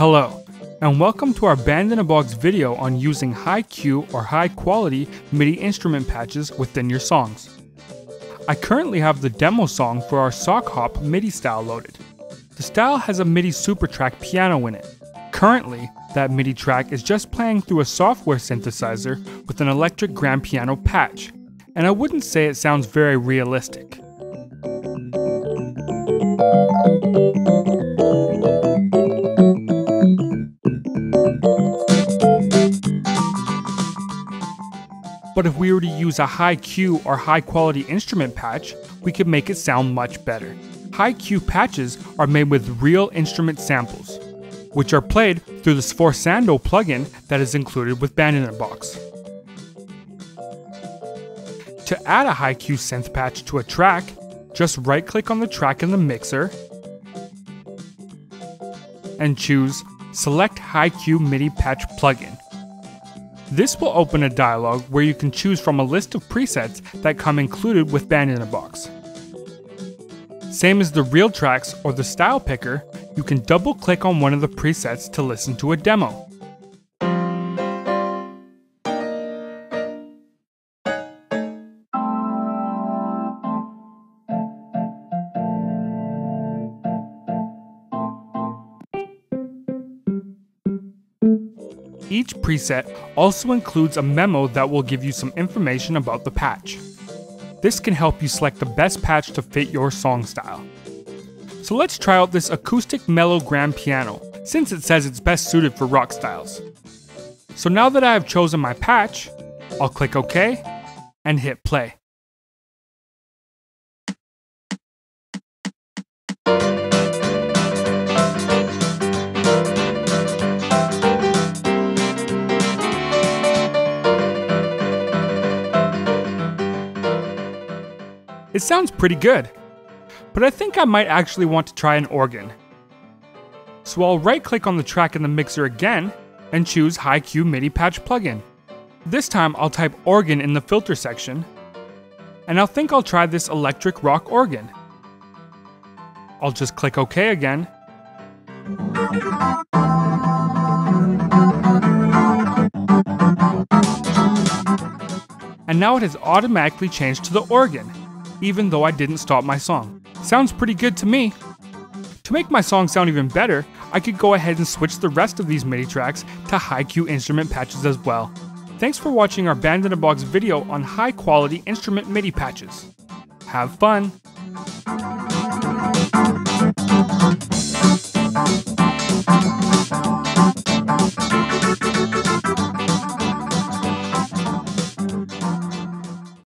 Hello, and welcome to our Band in a Box video on using Hi-Q or high quality MIDI instrument patches within your songs. I currently have the demo song for our Sock Hop MIDI style loaded. The style has a MIDI SuperTrack piano in it. Currently, that MIDI track is just playing through a software synthesizer with an electric grand piano patch, and I wouldn't say it sounds very realistic. But if we were to use a Hi-Q or high quality instrument patch, we could make it sound much better. Hi-Q patches are made with real instrument samples, which are played through the Sforzando plugin that is included with Band Box. To add a Hi-Q synth patch to a track, just right click on the track in the mixer and choose Select Hi-Q MIDI Patch Plugin. This will open a dialog where you can choose from a list of presets that come included with Band in a Box. Same as the RealTracks or the style picker, you can double click on one of the presets to listen to a demo. Each preset also includes a memo that will give you some information about the patch. This can help you select the best patch to fit your song style. So let's try out this acoustic mellow grand piano, since it says it's best suited for rock styles. So now that I have chosen my patch, I'll click OK and hit play. It sounds pretty good, but I think I might actually want to try an organ. So I'll right click on the track in the mixer again and choose Hi-Q MIDI Patch plugin. This time I'll type organ in the filter section, and I'll think I'll try this electric rock organ. I'll just click OK again. And now it has automatically changed to the organ even though I didn't stop my song. Sounds pretty good to me. To make my song sound even better, I could go ahead and switch the rest of these MIDI tracks to Hi-Q instrument patches as well. Thanks for watching our Band in a Box video on high quality instrument MIDI patches. Have fun!